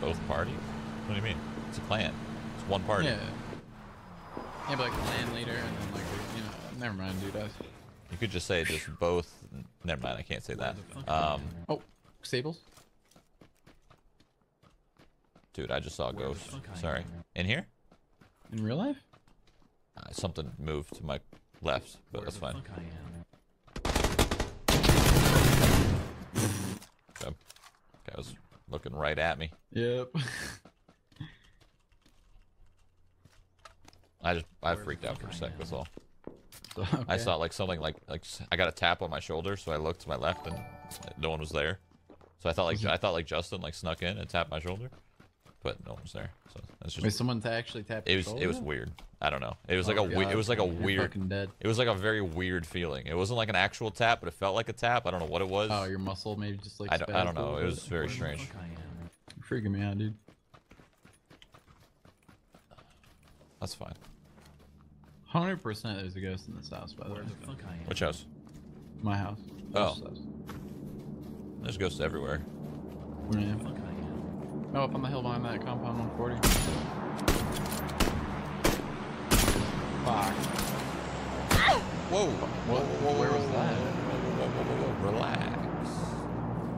both parties? What do you mean? It's a clan. It's one party. Yeah. Yeah, but like clan leader and then like, you know, never mind, dude. I... You could just say just both. Never mind, I can't say that. Um. Oh, stables. Dude, I just saw a ghost. Sorry. In here? In real life? Uh, something moved to my left, but Where that's fine. Okay. okay, was looking right at me. Yep. I just I Where freaked out for a sec. That's all. So, I saw like something like like I got a tap on my shoulder, so I looked to my left and no one was there. So I thought like I thought like Justin like snuck in and tapped my shoulder, but no one was there. So that's Wait, just someone to actually tap. it was it was weird. I don't know. It was Oh, like a God, it was like a you're weird Fucking dead. it was like a very weird feeling. It wasn't like an actual tap, but it felt like a tap. I don't know what it was. Oh, your muscle maybe just like. I don't I don't know. little It bit. was very Where strange. fuck I am. You're freaking me out, dude. That's fine. Hundred percent, there's a ghost in this house. By the way, the fuck I am. Which house? my house. Oh. House. There's ghosts everywhere. Where I Where am. the fuck I am. Oh, up on the hill behind that compound 140. Fuck. Whoa! What? Where was that? Whoa, whoa, whoa, whoa, Relax.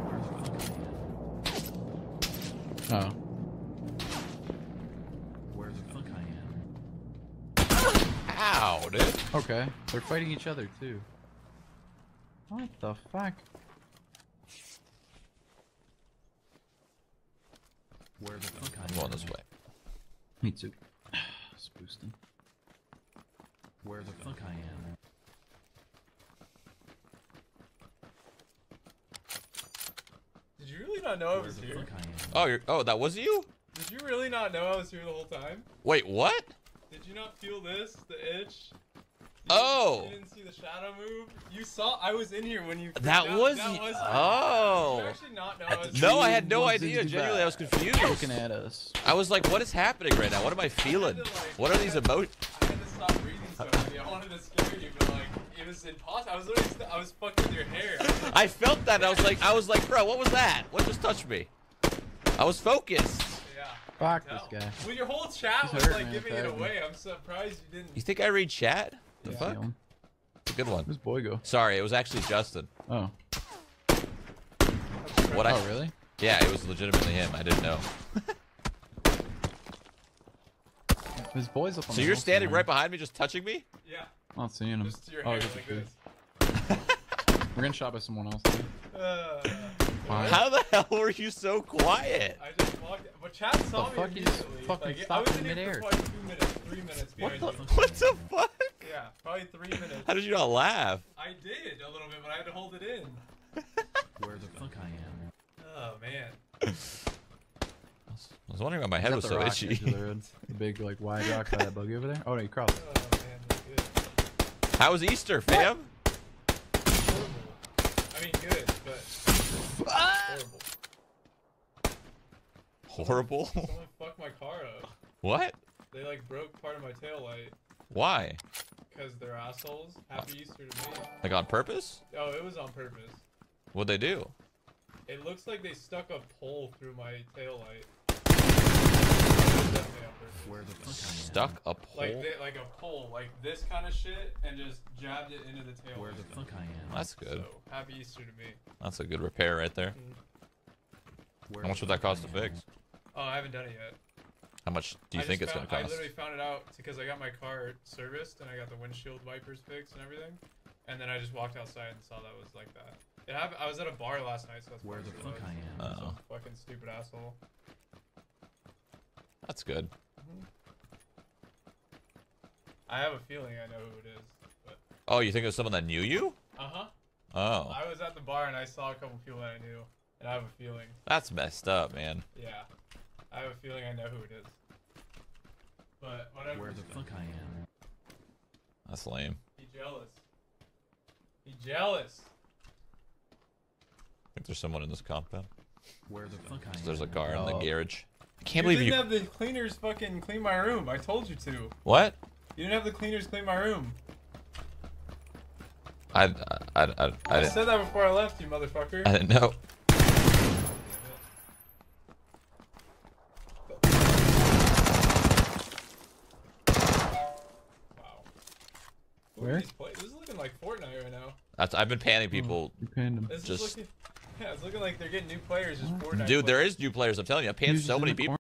Where the fuck am. Oh. Where the fuck I am. Ow, dude. Okay. They're fighting each other too. What the fuck? Where the fuck I I'm am. going this way. Me too. It's boosting. Where the fuck I am. Did you really not know I was the here? fuck I am. Oh, you're. Oh, that was you. Did you really not know I was here the whole time? Wait, what? Did you not feel this, the itch? You Oh. Didn't, you didn't see the shadow move. You saw I was in here when you. That was That was. oh. Did you actually not know I was No. I had no idea. sixty Genuinely, I was five. confused. Looking at us. I was like, what is happening right now? What am I feeling? to, like- What are these emotions? I had to stop breathing so heavy. I wanted to scare you, but like it was impossible. I was literally st- I was fucking with your hair. I like, I felt that. I was like, I was like, bro, what was that? What just touched me? I was focused. yeah. Fuck this guy. Well, your whole chat He's was hurt, like man, giving it attack me. away. I'm surprised you didn't. You think I read chat? The Yeah. fuck? It's a good one. Where's boy go? Sorry, it was actually Justin. Oh. What I? Oh really? Yeah, it was legitimately him. I didn't know. His boy's up on So the you're standing right behind me, just touching me? Yeah. I'm not seeing him. Just to your oh, hair he's like this. We're getting shot by someone else. Uh, How the hell were you so quiet? I just walked. But Chad saw The me fuck you just immediately. fucking like, I was in in here midair. for probably two minutes, three minutes What the- you. What the fuck? Yeah, probably three minutes. How did you not laugh? I did a little bit, but I had to hold it in. Where the fuck I am. Oh man. I was wondering why my head was so the rock edge itchy. the road? The big like wide rock by that buggy over there. Oh no, you crossed. Oh man, that's good. How was Easter, fam? Horrible. I mean, good, but horrible. Horrible. Someone fucked my car up. what? They like broke part of my tail light Why? because they're assholes. Happy Easter to me. Like on purpose? Oh, it was on purpose. What'd they do? It looks like they stuck a pole through my tail light. Definitely on purpose. Where the fuck I am. Stuck a pole? Like they, like a pole, like this kind of shit, and just jabbed it into the tail. Where light. the fuck I am. That's good. So happy Easter to me. That's a good repair right there. Where How much would that cost to fix? Oh, I haven't done it yet. How much do you I think just it's gonna cost? I literally found it out because I got my car serviced and I got the windshield wipers fixed and everything, and then I just walked outside and saw that was like that. It happened. I was at a bar last night, so that's Where the fuck I am. was. Oh. Fucking stupid asshole. That's good. I have a feeling I know who it is. But Oh, you think it was someone that knew you? uh huh. Oh, I was at the bar and I saw a couple people that I knew, and I have a feeling. that's messed up, man. Yeah, I have a feeling I know who it is. But whatever. Where the fuck I am. That's lame. Be jealous. Be jealous. If there's someone in this compound. Where the fuck so there's a car oh. in the garage. I can't you believe you didn't have the cleaners fucking clean my room. I told you to. What? You didn't have the cleaners clean my room. I I I, I, I, I said that before I left, you motherfucker. I didn't know. Where? This is looking like Fortnite right now. That's, I've been panning hmm. people. Oh, just looking, yeah, it's looking like they're getting new players just Dude, there players. is new players. I'm telling you, I panned He so many the people.